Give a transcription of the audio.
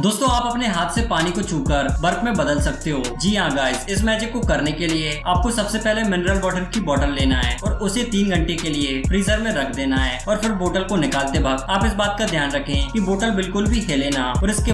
दोस्तों, आप अपने हाथ से पानी को छूकर बर्फ़ में बदल सकते हो। जी हाँ गाइस इस मैजिक को करने के लिए आपको सबसे पहले मिनरल वाटर की बोतल लेना है और उसे तीन घंटे के लिए फ्रीजर में रख देना है और फिर बोतल को निकालते वक्त आप इस बात का ध्यान रखें कि बोतल बिल्कुल भी हिले ना और इसके